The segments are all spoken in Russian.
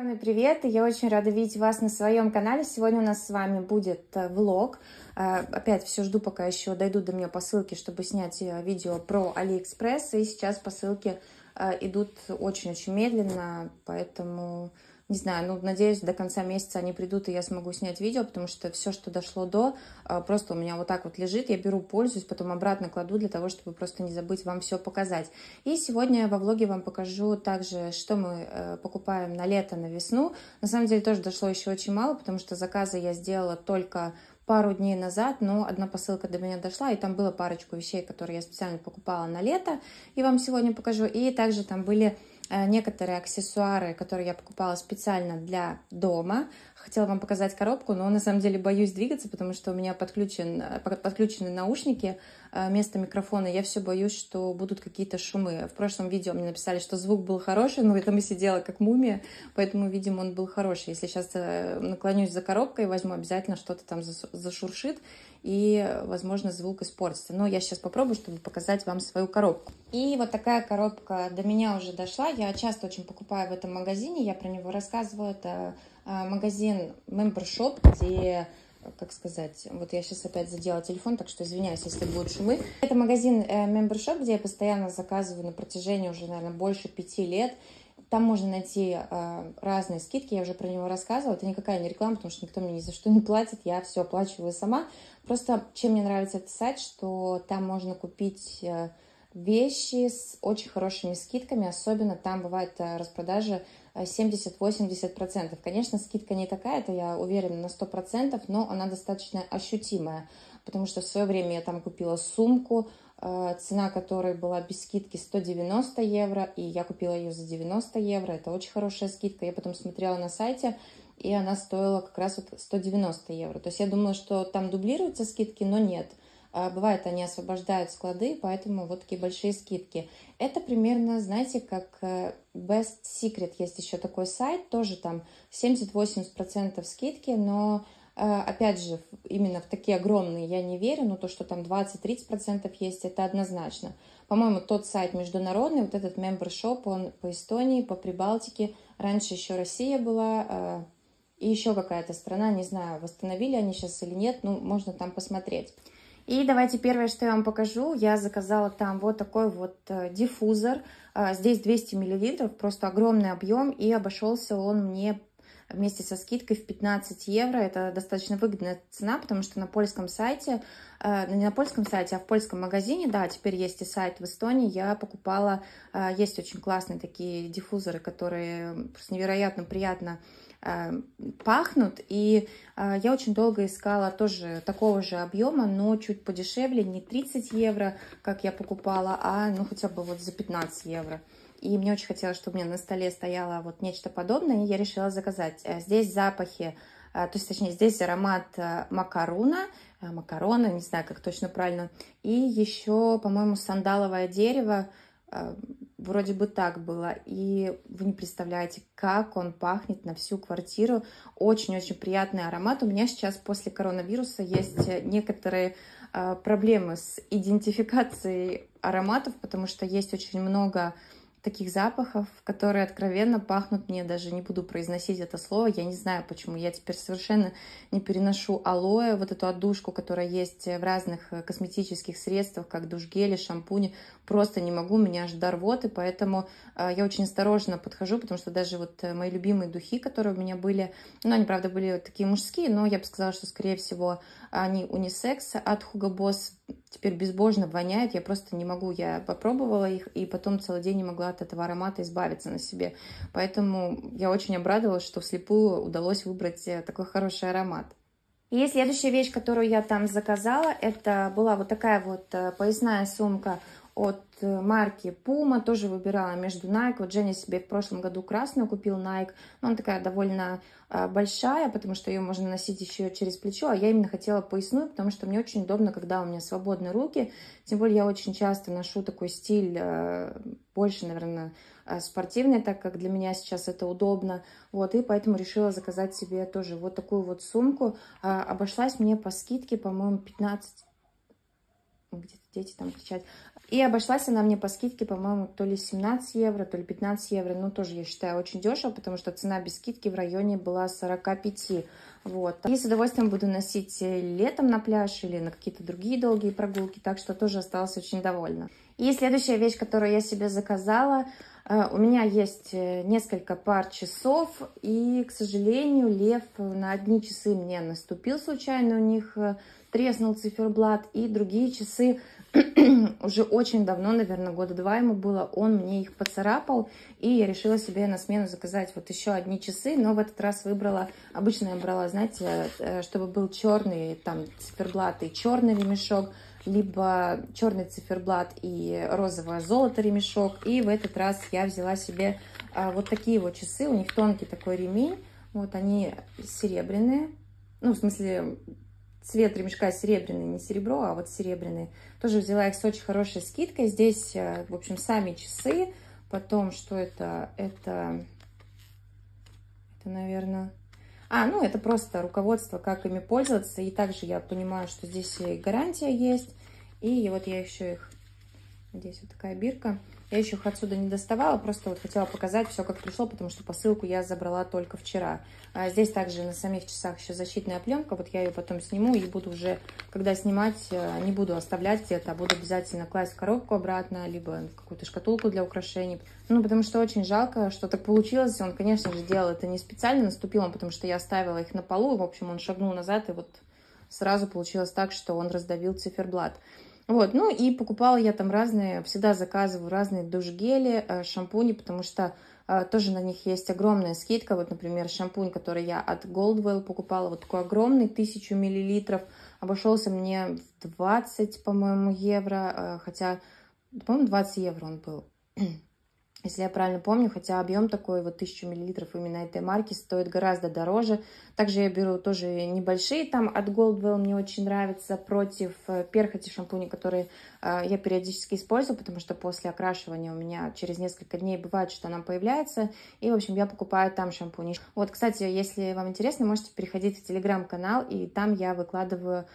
Огромный привет! Я очень рада видеть вас на своем канале. Сегодня у нас с вами будет э, влог. Э, опять все жду, пока еще дойдут до меня посылки, чтобы снять э, видео про Алиэкспресс. И сейчас посылки идут очень-очень медленно, поэтому не знаю, ну, надеюсь, до конца месяца они придут, и я смогу снять видео, потому что все, что дошло до, а, просто у меня вот так вот лежит, я беру, пользуюсь, потом обратно кладу для того, чтобы просто не забыть вам все показать. И сегодня во влоге вам покажу также, что мы э, покупаем на лето, на весну. На самом деле тоже дошло еще очень мало, потому что заказы я сделала только пару дней назад, но одна посылка до меня дошла, и там было парочку вещей, которые я специально покупала на лето, и вам сегодня покажу. И также там были некоторые аксессуары, которые я покупала специально для дома. Хотела вам показать коробку, но на самом деле боюсь двигаться, потому что у меня подключен, э, подключены наушники э, вместо микрофона. Я все боюсь, что будут какие-то шумы. В прошлом видео мне написали, что звук был хороший, но я там и сидела как мумия, поэтому, видимо, он был хороший. Если сейчас наклонюсь за коробкой, возьму, обязательно что-то там зашуршит, и, возможно, звук испортится. Но я сейчас попробую, чтобы показать вам свою коробку. И вот такая коробка до меня уже дошла. Я часто очень покупаю в этом магазине, я про него рассказываю. Это а, магазин Member Shop, где как сказать, вот я сейчас опять задела телефон, так что извиняюсь, если будут шумы. Это магазин э, Member Shop, где я постоянно заказываю на протяжении уже, наверное, больше пяти лет. Там можно найти э, разные скидки, я уже про него рассказывала. Это никакая не реклама, потому что никто мне ни за что не платит, я все оплачиваю сама. Просто чем мне нравится этот сайт, что там можно купить э, вещи с очень хорошими скидками, особенно там бывает э, распродажи 70-80%. Э, Конечно, скидка не такая, это я уверена на 100%, но она достаточно ощутимая, потому что в свое время я там купила сумку, цена которой была без скидки 190 евро, и я купила ее за 90 евро. Это очень хорошая скидка. Я потом смотрела на сайте, и она стоила как раз вот 190 евро. То есть я думала, что там дублируются скидки, но нет. А бывает, они освобождают склады, поэтому вот такие большие скидки. Это примерно, знаете, как э, Best Secret. Есть еще такой сайт, тоже там 70-80% скидки, но Э, опять же, именно в такие огромные я не верю, но то, что там 20-30% есть, это однозначно. По-моему, тот сайт международный, вот этот membership, он по Эстонии, по Прибалтике. Раньше еще Россия была, э, и еще какая-то страна, не знаю, восстановили они сейчас или нет, ну, можно там посмотреть. И давайте первое, что я вам покажу. Я заказала там вот такой вот э, диффузор. Здесь 200 миллилитров, просто огромный объем, и обошелся он мне вместе со скидкой в 15 евро. Это достаточно выгодная цена, потому что на польском сайте, э, не на польском сайте, а в польском магазине, да, теперь есть и сайт в Эстонии, я покупала, э, есть очень классные такие диффузоры, которые просто невероятно приятно э, пахнут. И я очень долго искала тоже такого же объема, но чуть подешевле, не 30 евро, как я покупала, а ну хотя бы вот за 15 евро. И мне очень хотелось, чтобы у меня на столе стояло вот нечто подобное, и я решила заказать. Э, здесь запахи, э, то есть, точнее, здесь аромат э, макаруна, макарона, не знаю, как точно правильно, и еще, по-моему, сандаловое дерево, вроде бы так было. И вы не представляете, как он пахнет на всю квартиру. Очень-очень приятный аромат. У меня сейчас после коронавируса есть некоторые проблемы с идентификацией ароматов, потому что есть очень много таких запахов, которые откровенно пахнут мне, даже не буду произносить это слово, я не знаю почему, я теперь совершенно не переношу алоэ, вот эту отдушку, которая есть в разных э, косметических средствах, как душ-гели, шампуни, просто не могу, у меня аж до рвоты, поэтому э, я очень осторожно подхожу, потому что даже вот э, мои любимые духи, которые у меня были, ну, они, правда, были такие мужские, но я бы сказала, что, скорее всего, они унисекс от Hugo Boss, теперь безбожно воняют, я просто не могу, я попробовала их, и потом целый день не могла от этого аромата избавиться на себе. Поэтому я очень обрадовалась, что вслепую удалось выбрать э, такой хороший аромат. И следующая вещь, которую я там заказала, это была вот такая вот э, поясная сумка от э, марки Puma, тоже выбирала между Nike. Вот Женя себе в прошлом году красную купил Nike, но она такая довольно а, большая, потому что ее можно носить еще через плечо, а я именно хотела поясную, потому что мне очень удобно, когда у меня свободные руки, тем более я очень часто ношу такой стиль, э, больше, наверное, э, спортивный, так как для меня сейчас это удобно, вот, и поэтому решила заказать себе тоже вот такую вот сумку, а, обошлась мне по скидке, по-моему, 15 где-то дети там кричат, И обошлась она мне по скидке, по-моему, то ли 17 евро, то ли 15 евро. Ну, тоже, я считаю, очень дешево, потому что цена без скидки в районе была 45. Вот. И с удовольствием буду носить летом на пляж или на какие-то другие долгие прогулки, так что тоже осталась очень довольна. И следующая вещь, которую я себе заказала, э, у меня есть э, несколько пар часов, и, к сожалению, лев на одни часы мне наступил случайно, у них э, треснул циферблат, и другие часы уже очень давно, наверное, года два ему было, он мне их поцарапал, и я решила себе на смену заказать вот еще одни часы, но в этот раз выбрала, обычно я брала, знаете, э, чтобы был черный там циферблат и черный ремешок, либо черный циферблат и розовое золото ремешок, и в этот раз я взяла себе а, вот такие вот часы, у них тонкий такой ремень, вот они серебряные, ну, в смысле, цвет ремешка серебряный, не серебро, а вот серебряный. Тоже взяла их с очень хорошей скидкой. Здесь, э, в общем, сами часы. Потом, что это? Это, это наверное... А, ну, это просто руководство, как ими пользоваться. И также я понимаю, что здесь и гарантия есть. И вот я еще их... Здесь вот такая бирка. Я еще их отсюда не доставала, просто вот хотела показать все, как пришло, потому что посылку я забрала только вчера. А здесь также на самих часах еще защитная пленка, вот я ее потом сниму и буду уже, когда снимать, э, не буду оставлять где-то, а буду обязательно класть в коробку обратно, либо в какую-то шкатулку для украшений. Ну, потому что очень жалко, что так получилось. Он, конечно же, делал это не специально, наступил он, потому что я оставила их на полу, в общем, он шагнул назад, и вот сразу получилось так, что он раздавил циферблат. Вот, ну и покупала я там разные, всегда заказываю разные душ-гели, э, шампуни, потому что э, тоже на них есть огромная скидка. Вот, например, шампунь, который я от Goldwell покупала, вот такой огромный, 1000 миллилитров, обошелся мне в 20, по-моему, евро, э, хотя, по-моему, 20 евро он был если я правильно помню, хотя объем такой, вот 1000 миллилитров именно этой марки, стоит гораздо дороже. Также я беру тоже небольшие, там от Goldwell мне очень нравится, против э, перхоти шампуни, которые э, я периодически использую, потому что после окрашивания у меня через несколько дней бывает, что она появляется, и, в общем, я покупаю там шампуни. Вот, кстати, если вам интересно, можете переходить в телеграм-канал, и там я выкладываю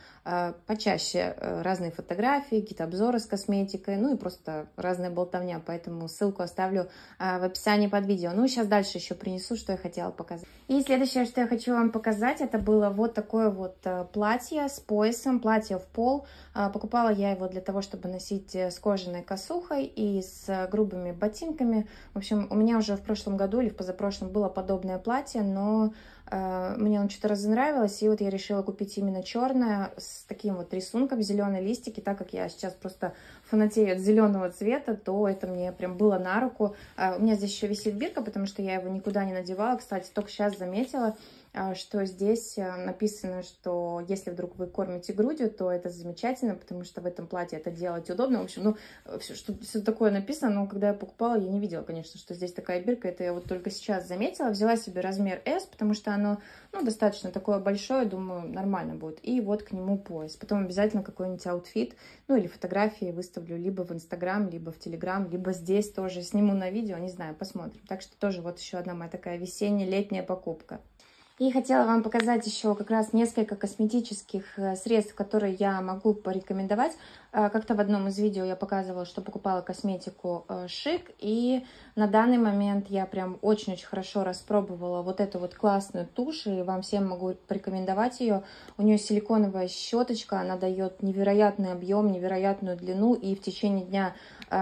почаще разные фотографии, какие-то обзоры с косметикой, ну и просто разная болтовня, поэтому ссылку оставлю в описании под видео. Ну, сейчас дальше еще принесу, что я хотела показать. И следующее, что я хочу вам показать, это было вот такое вот э, платье с поясом, платье в пол. Покупала я его для того, чтобы носить э, с кожаной косухой и с э, грубыми ботинками. В общем, у меня уже в прошлом году или в позапрошлом было подобное платье, но мне он что-то разонравилось, и вот я решила купить именно черное с таким вот рисунком, зеленые листики, так как я сейчас просто фанатею от зеленого цвета, то это мне прям было на руку. У меня здесь еще висит бирка, потому что я его никуда не надевала, кстати, только сейчас заметила. А, что здесь э, написано, что если вдруг вы кормите грудью, то это замечательно, потому что в этом платье это делать удобно. В общем, ну, все, что, все такое написано, но когда я покупала, я не видела, конечно, что здесь такая бирка. Это я вот только сейчас заметила. Взяла себе размер S, потому что оно, ну, достаточно такое большое, думаю, нормально будет. И вот к нему пояс. Потом обязательно какой-нибудь outfit, ну, или фотографии выставлю либо в Инстаграм, либо в Телеграм, либо здесь тоже сниму на видео, не знаю, посмотрим. Так что тоже вот еще одна моя такая весенняя, летняя покупка. И хотела вам показать еще как раз несколько косметических э, средств, которые я могу порекомендовать. Э, как-то в одном из видео я показывала, что покупала косметику э, Шик, и на данный момент я прям очень-очень хорошо распробовала вот эту вот классную тушь, и вам всем могу порекомендовать ее. У нее силиконовая щеточка, она дает невероятный объем, невероятную длину, и в течение дня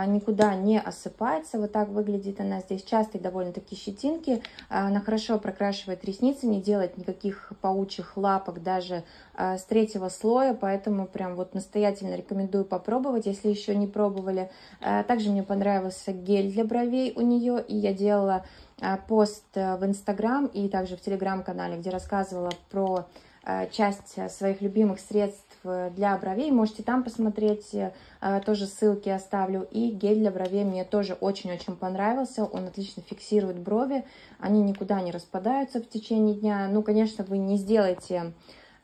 никуда не осыпается. Вот так выглядит она здесь. Частые довольно-таки щетинки. Она хорошо прокрашивает ресницы, не делать никаких паучьих лапок даже э, с третьего слоя, поэтому прям вот настоятельно рекомендую попробовать, если еще не пробовали. Э, также мне понравился гель для бровей у нее, и я делала э, пост в Инстаграм и также в Телеграм-канале, где рассказывала про Э, часть э, своих любимых средств э, для бровей. Можете там посмотреть, тоже ссылки оставлю. И гель для бровей мне тоже очень-очень понравился. Он отлично фиксирует брови, они никуда не распадаются в течение дня. Ну, конечно, вы не сделаете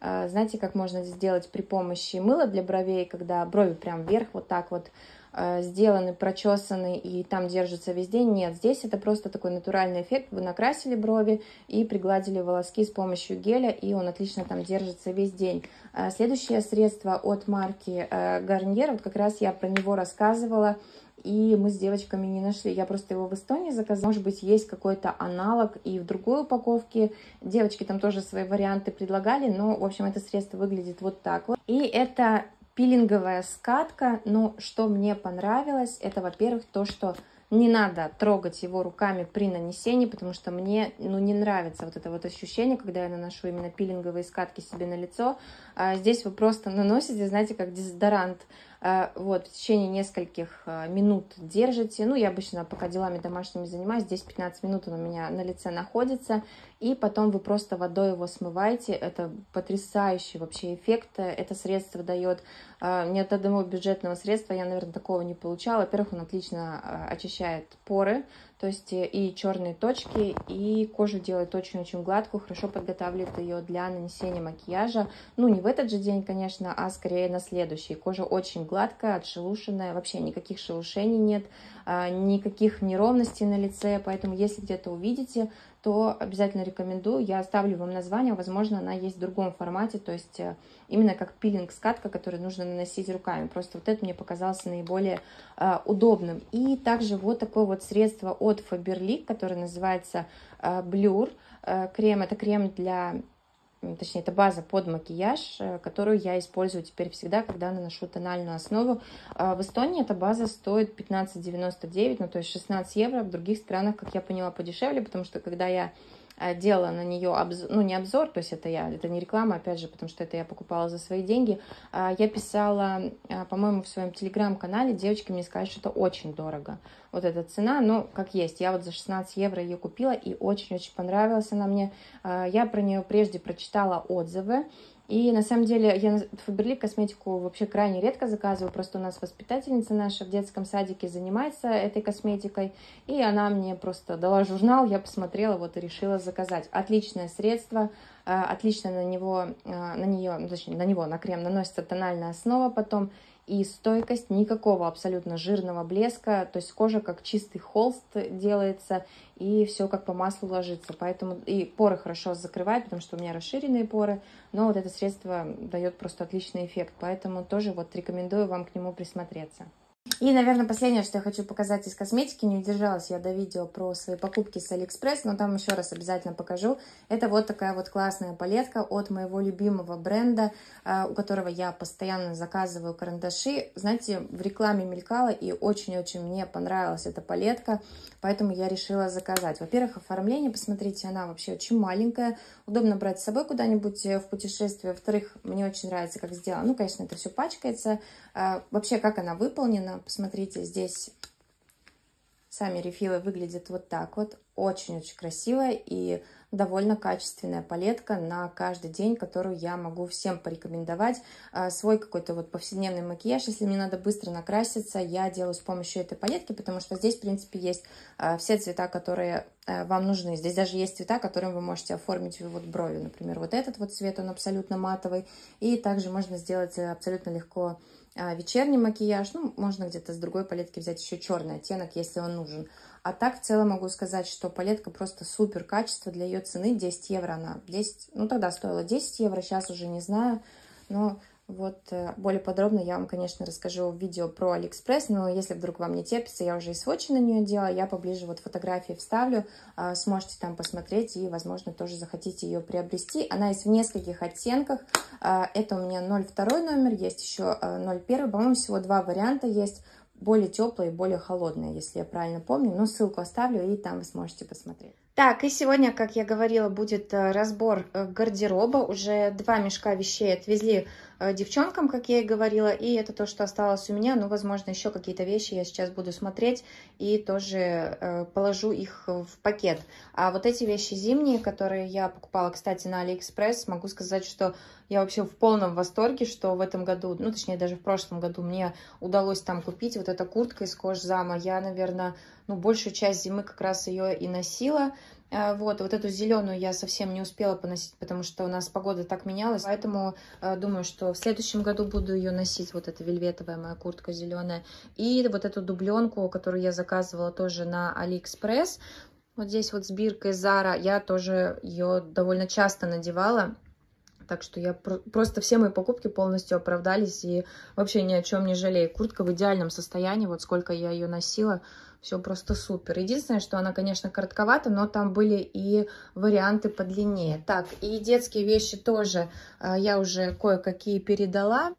Знаете, как можно сделать при помощи мыла для бровей, когда брови прям вверх вот так вот Э, сделаны, прочесаны и там держится весь день. Нет, здесь это просто такой натуральный эффект. Вы накрасили брови и пригладили волоски с помощью геля, и он отлично там держится весь день. Э, следующее средство от марки Garnier, вот как раз я про него рассказывала, и мы с девочками не нашли. Я просто его в Эстонии заказала. Может быть, есть какой-то аналог и в другой упаковке. Девочки там тоже свои варианты предлагали, но, в общем, это средство выглядит вот так вот. И это пилинговая скатка, но что мне понравилось, это, во-первых, то, что не надо трогать его руками при нанесении, потому что мне ну, не нравится вот это вот ощущение, когда я наношу именно пилинговые скатки себе на лицо. А здесь вы просто наносите, знаете, как дезодорант. А, вот, в течение нескольких а, минут держите. Ну, я обычно пока делами домашними занимаюсь, здесь 15 минут он у меня на лице находится. И потом вы просто водой его смываете. Это потрясающий вообще эффект. Это средство дает ни от одного бюджетного средства. Я, наверное, такого не получала. Во-первых, он отлично очищает поры то есть э, и черные точки, и кожу делает очень-очень гладкую, хорошо подготавливает ее для нанесения макияжа. Ну, не в этот же день, конечно, а скорее на следующий. Кожа очень гладкая, отшелушенная, вообще никаких шелушений нет, а, никаких неровностей на лице, поэтому если где-то увидите, то обязательно рекомендую. Я оставлю вам название, возможно, она есть в другом формате, то есть э, именно как пилинг-скатка, которую нужно наносить руками. Просто вот это мне показалось наиболее э, удобным. И также вот такое вот средство от Faberlic, которое называется э, Blur. Э, крем, это крем для точнее, это база под макияж, э, которую я использую теперь всегда, когда наношу тональную основу. А в Эстонии эта база стоит 15,99, ну, то есть 16 евро. В других странах, как я поняла, подешевле, потому что когда я делала на нее обзор, ну не обзор, то есть это я, это не реклама, опять же, потому что это я покупала за свои деньги. А, я писала, э, по-моему, в своем телеграм-канале, девочки мне сказали, что это очень дорого. Вот эта цена, ну, как есть. Я вот за 16 евро ее купила, и очень-очень понравилась она мне. А, я про нее прежде прочитала отзывы, и на самом деле я Фаберлик косметику вообще крайне редко заказываю, просто у нас воспитательница наша в детском садике занимается этой косметикой, и она мне просто дала журнал, я посмотрела, вот и решила заказать. Отличное средство, а, отлично на него, а, на нее, ну, точнее, на него, на крем наносится тональная основа потом, и стойкость, никакого абсолютно жирного блеска, то есть кожа как чистый холст делается, и все как по маслу ложится, поэтому и поры хорошо закрывает, потому что у меня расширенные поры, но вот это средство дает просто отличный эффект, поэтому тоже вот рекомендую вам к нему присмотреться. И, наверное, последнее, что я хочу показать из косметики, не удержалась я до видео про свои покупки с Алиэкспресс, но там еще раз обязательно покажу. Это вот такая вот классная палетка от моего любимого бренда, а, у которого я постоянно заказываю карандаши. Знаете, в рекламе мелькала, и очень-очень мне понравилась эта палетка, поэтому я решила заказать. Во-первых, оформление, посмотрите, она вообще очень маленькая, удобно брать с собой куда-нибудь в путешествие. Во-вторых, мне очень нравится, как сделано. Ну, конечно, это все пачкается. А, вообще, как она выполнена, посмотрите, здесь сами рефилы выглядят вот так вот. Очень-очень красивая и довольно качественная палетка на каждый день, которую я могу всем порекомендовать. А, свой какой-то вот повседневный макияж, если мне надо быстро накраситься, я делаю с помощью этой палетки, потому что здесь, в принципе, есть а, все цвета, которые а, вам нужны. Здесь даже есть цвета, которым вы можете оформить вот брови. Например, вот этот вот цвет, он абсолютно матовый. И также можно сделать абсолютно легко вечерний макияж. Ну, можно где-то с другой палетки взять еще черный оттенок, если он нужен. А так в целом могу сказать, что палетка просто супер качество для ее цены. 10 евро она. 10, ну тогда стоила 10 евро, сейчас уже не знаю. Но вот э, более подробно я вам, конечно, расскажу в видео про Алиэкспресс, но если вдруг вам не терпится, я уже и свотчи на нее делала, я поближе вот фотографии вставлю, а, сможете там посмотреть и, возможно, тоже захотите ее приобрести. Она есть в нескольких оттенках, а, это у меня 02 номер, есть еще 01, а, по-моему, всего два варианта есть более теплые и более холодные, если я правильно помню. Но ссылку оставлю, и там вы сможете посмотреть. Так, и сегодня, как я говорила, будет э, разбор э, гардероба. Уже два мешка вещей отвезли девчонкам, как я и говорила. И это то, что осталось у меня. Ну, возможно, еще какие-то вещи я сейчас буду смотреть и тоже положу их в пакет. А вот эти вещи зимние, которые я покупала, кстати, на Алиэкспресс, могу сказать, что я вообще в полном восторге, что в этом году, ну, точнее, даже в прошлом году мне удалось там купить вот эта куртка из кожзама. Я, наверное, ну, большую часть зимы как раз ее и носила. Э, вот, вот эту зеленую я совсем не успела поносить, потому что у нас погода так менялась. Поэтому э, думаю, что в следующем году буду ее носить. Вот эта вельветовая моя куртка зеленая. И вот эту дубленку, которую я заказывала тоже на Алиэкспресс. Вот здесь вот с биркой Zara. Я тоже ее довольно часто надевала. Так что я просто все мои покупки полностью оправдались и вообще ни о чем не жалею. Куртка в идеальном состоянии, вот сколько я ее носила, все просто супер. Единственное, что она, конечно, коротковата, но там были и варианты подлиннее. Так, и детские вещи тоже а, я уже кое-какие передала.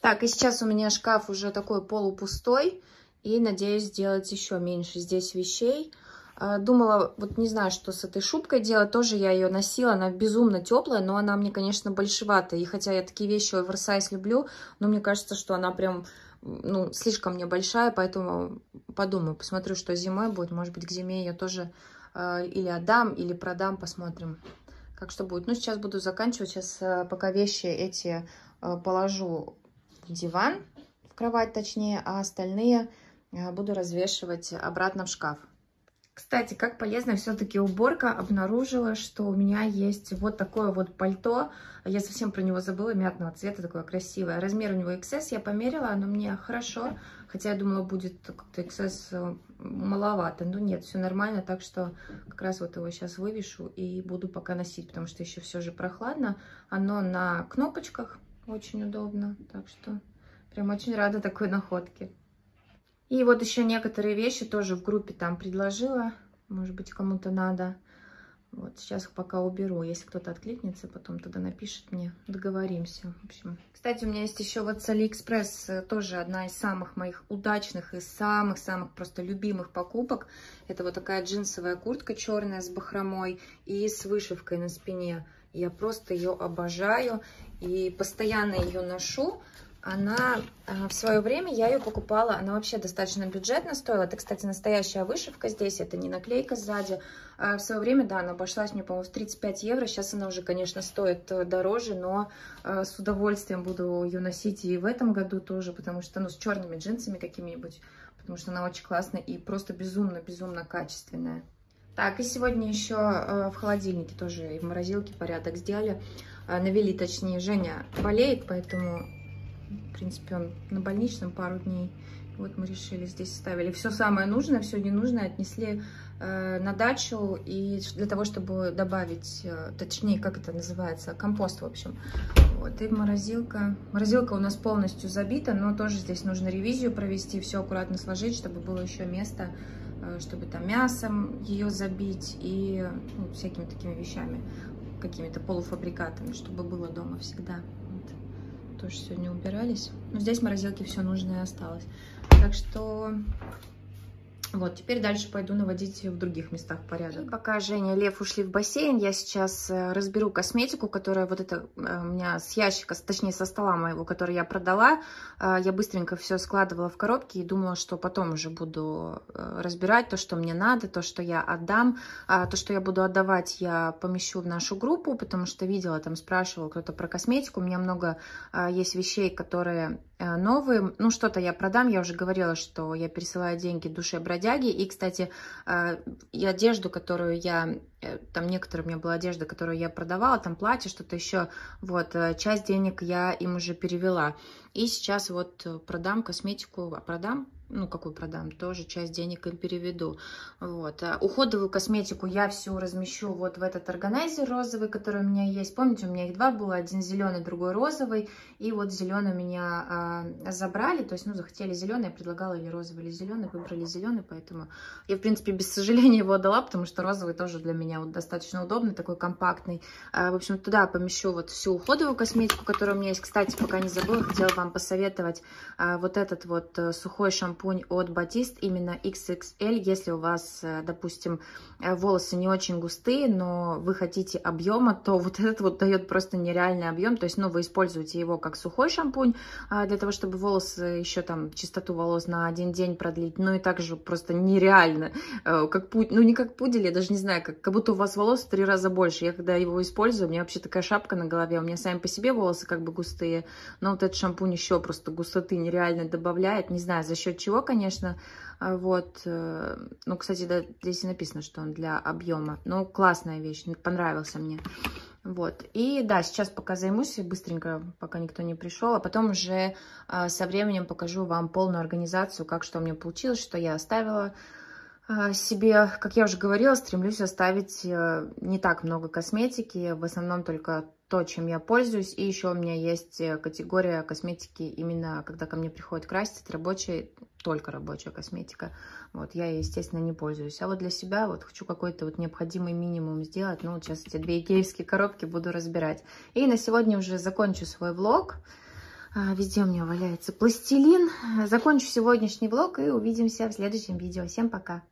Так, и сейчас у меня шкаф уже такой полупустой. И надеюсь сделать еще меньше здесь вещей. А, думала, вот не знаю, что с этой шубкой делать. Тоже я ее носила, она безумно теплая, но она мне, конечно, большеватая. И хотя я такие вещи оверсайз люблю, но мне кажется, что она прям ну, слишком мне большая, поэтому подумаю, посмотрю, что зимой будет. Может быть, к зиме я тоже э, или отдам, или продам, посмотрим, как что будет. Ну, сейчас буду заканчивать. Сейчас э, пока вещи эти э, положу в диван, в кровать точнее, а остальные э, буду развешивать обратно в шкаф. Кстати, как полезно все-таки уборка обнаружила, что у меня есть вот такое вот пальто. Я совсем про него забыла, мятного цвета, такое красивое. Размер у него XS, я померила, оно мне хорошо. Хотя я думала, будет как-то XS э, маловато. Но нет, все нормально, так что как раз вот его сейчас вывешу и буду пока носить, потому что еще все же прохладно. Оно на кнопочках, очень удобно, так что прям очень рада такой находке. И вот еще некоторые вещи тоже в группе там предложила. Может быть, кому-то надо. Вот, сейчас их пока уберу. Если кто-то откликнется, потом тогда напишет мне. Договоримся. В общем. Кстати, у меня есть еще вот с Алиэкспресс э, тоже одна из самых моих удачных и самых-самых просто любимых покупок. Это вот такая джинсовая куртка черная с бахромой и с вышивкой на спине. Я просто ее обожаю и постоянно ее ношу. Она э, в свое время, я ее покупала, она вообще достаточно бюджетно стоила. Это, кстати, настоящая вышивка здесь, это не наклейка сзади. А в свое время, да, она обошлась мне, по-моему, в 35 евро. Сейчас она уже, конечно, стоит э, дороже, но э, с удовольствием буду ее носить и в этом году тоже, потому что, ну, с черными джинсами какими-нибудь, потому что она очень классная и просто безумно-безумно качественная. Так, и сегодня еще в холодильнике тоже и в морозилке порядок сделали. Навели, точнее, Женя болеет, поэтому в принципе, он на больничном пару дней. Вот мы решили здесь ставили все самое нужное, все ненужное отнесли э, на дачу и для того, чтобы добавить, э, точнее, как это называется, компост, в общем. Вот, и морозилка. Морозилка у нас полностью забита, но тоже здесь нужно ревизию провести, все аккуратно сложить, чтобы было еще место, э, чтобы там мясом ее забить и ну, всякими такими вещами, какими-то полуфабрикатами, чтобы было дома всегда тоже сегодня убирались. Но здесь в морозилке все нужное осталось. Так что вот, теперь дальше пойду наводить в других местах порядок. И пока Женя и Лев ушли в бассейн, я сейчас э, разберу косметику, которая вот это э, у меня с ящика, точнее со стола моего, который я продала. Э, я быстренько все складывала в коробки и думала, что потом уже буду разбирать то, что мне надо, то, что я отдам. А то, что я буду отдавать, я помещу в нашу группу, потому что видела, там спрашивал кто-то про косметику. У меня много есть вещей, которые новые. Ну, что-то я продам. Я уже говорила, что я пересылаю деньги душе бродяги. И, кстати, э, и одежду, которую я... Э, там некоторые у меня была одежда, которую я продавала, там платье, что-то еще. Вот, часть денег я им уже перевела. И сейчас вот продам косметику, а продам ну, какую продам, тоже часть денег им переведу. Вот. А уходовую косметику я всю размещу вот в этот органайзер розовый, который у меня есть. Помните, у меня их два было, один зеленый, другой розовый. И вот зеленый меня а, забрали, то есть, ну, захотели зеленый, я предлагала или розовый, или зеленый, выбрали зеленый, поэтому я, в принципе, без сожаления его отдала, потому что розовый тоже для меня вот достаточно удобный, такой компактный. А, в общем, туда помещу вот всю уходовую косметику, которая у меня есть. Кстати, пока не забыла, хотела вам посоветовать а, вот этот вот э, сухой шампунь шампунь от Batiste, именно XXL, если у вас, э, допустим, э, волосы не очень густые, но вы хотите объема, то вот этот вот дает просто нереальный объем, то есть, ну, вы используете его как сухой шампунь а, для того, чтобы волосы, еще там, чистоту волос на один день продлить, ну, и также просто нереально, э, как, ну, не как пудель, я даже не знаю, как, как будто у вас волос в три раза больше, я когда его использую, у меня вообще такая шапка на голове, у меня сами по себе волосы как бы густые, но вот этот шампунь еще просто густоты нереально добавляет, не знаю, за счет чего, ничего, конечно. А, вот. Э, ну, кстати, да, здесь и написано, что он для объема. Ну, классная вещь, понравился мне. Вот. И да, сейчас пока займусь быстренько, пока никто не пришел, а потом уже э, со временем покажу вам полную организацию, как что у меня получилось, что я оставила э, себе. Как я уже говорила, стремлюсь оставить э, не так много косметики, в основном только то, чем я пользуюсь. И еще у меня есть э, категория косметики, именно когда ко мне приходят красить, это рабочая, только рабочая косметика. Вот, я, естественно, не пользуюсь. А вот для себя вот хочу какой-то вот необходимый минимум сделать. Ну, сейчас эти две икеевские коробки буду разбирать. И на сегодня уже закончу свой влог. А, везде у меня валяется пластилин. Закончу сегодняшний влог и увидимся в следующем видео. Всем пока!